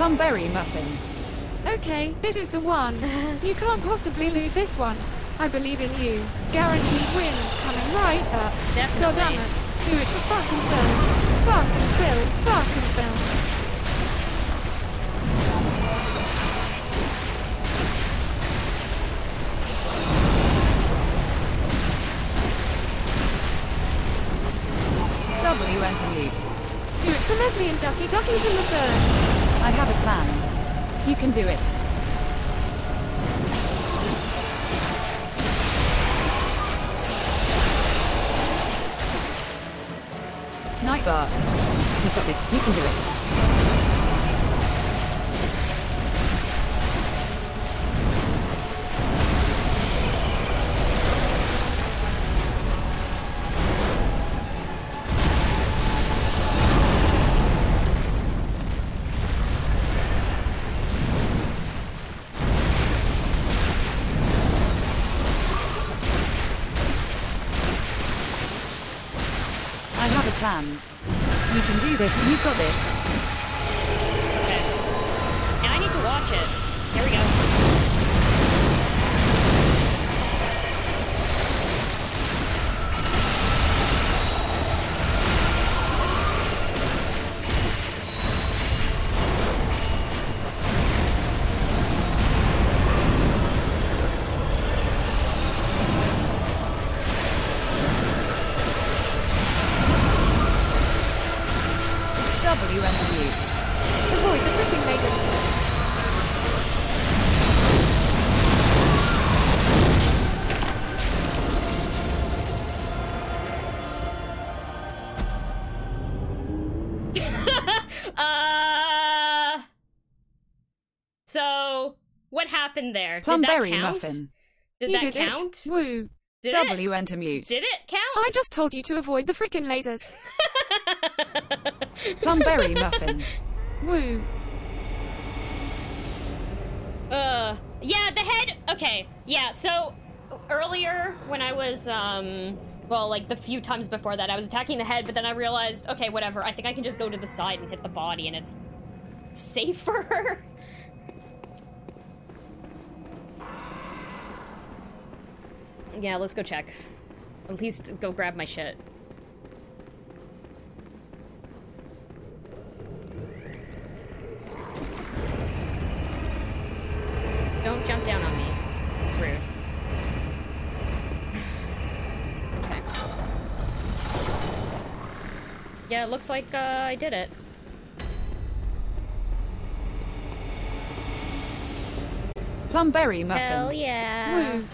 Plumberry muffin. Okay, this is the one. You can't possibly lose this one. I believe in you. Guaranteed win. Coming right up. Definitely. God damn it. Do it for fucking Phil. Fucking Phil. Fucking Phil. W enter mute. Do it for Leslie and Ducky. Ducky's in the third. Planned. You can do it. Nightbart. You've got this. You can do it. Planned. You can do this. You've got this. Okay. Now I need to watch it. Here we go. W enter mute. Avoid the freaking laser. Uh. So, what happened there? Plumberry muffin. Did you that did count? it. Woo. Did it? W enter mute. Did it count? I just told you to avoid the freaking lasers. Plumberry muffin. Woo. Uh, yeah, the head. Okay, yeah. So earlier when I was um, well, like the few times before that, I was attacking the head, but then I realized, okay, whatever. I think I can just go to the side and hit the body, and it's safer. yeah, let's go check. At least go grab my shit. Don't jump down on me. It's rude. Okay. Yeah, it looks like uh, I did it. Plumberry muffin. Hell yeah. Woo.